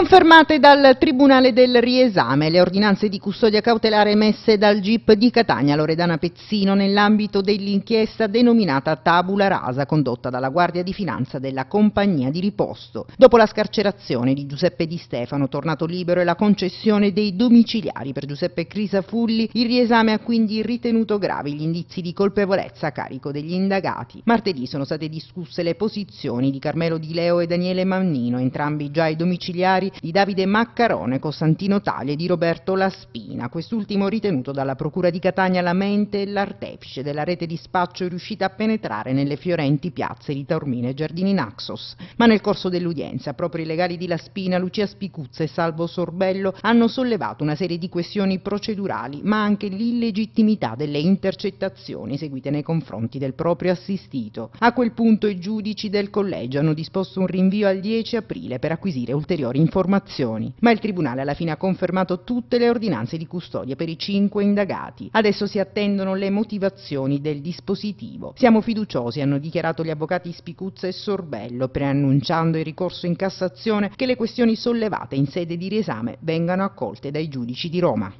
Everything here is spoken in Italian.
Confermate dal Tribunale del Riesame le ordinanze di custodia cautelare emesse dal GIP di Catania Loredana Pezzino nell'ambito dell'inchiesta denominata Tabula Rasa condotta dalla Guardia di Finanza della Compagnia di Riposto. Dopo la scarcerazione di Giuseppe Di Stefano, tornato libero e la concessione dei domiciliari per Giuseppe Crisafulli, il riesame ha quindi ritenuto gravi gli indizi di colpevolezza a carico degli indagati. Martedì sono state discusse le posizioni di Carmelo Di Leo e Daniele Mannino, entrambi già ai domiciliari di Davide Maccarone, Costantino Tali e di Roberto Laspina, quest'ultimo ritenuto dalla Procura di Catania la mente e l'artefice della rete di spaccio riuscita a penetrare nelle fiorenti piazze di Taormina e Giardini Naxos. Ma nel corso dell'udienza, proprio i legali di Laspina, Lucia Spicuzza e Salvo Sorbello hanno sollevato una serie di questioni procedurali, ma anche l'illegittimità delle intercettazioni eseguite nei confronti del proprio assistito. A quel punto i giudici del collegio hanno disposto un rinvio al 10 aprile per acquisire ulteriori informazioni informazioni, ma il Tribunale alla fine ha confermato tutte le ordinanze di custodia per i cinque indagati. Adesso si attendono le motivazioni del dispositivo. Siamo fiduciosi, hanno dichiarato gli avvocati Spicuzza e Sorbello, preannunciando il ricorso in Cassazione che le questioni sollevate in sede di riesame vengano accolte dai giudici di Roma.